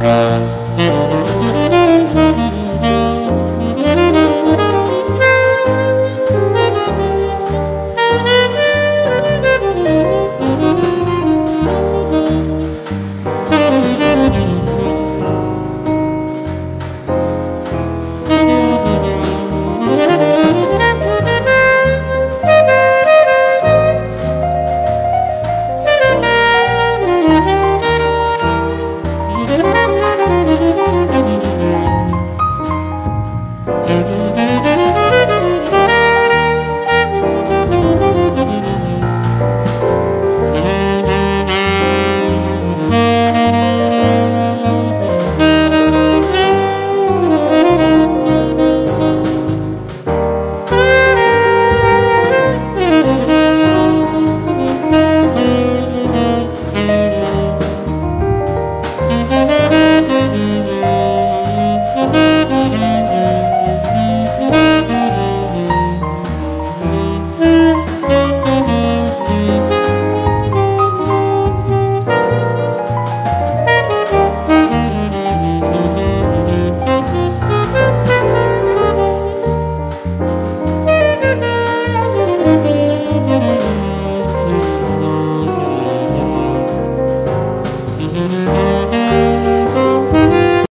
Thank ờ. you. Mm-hmm.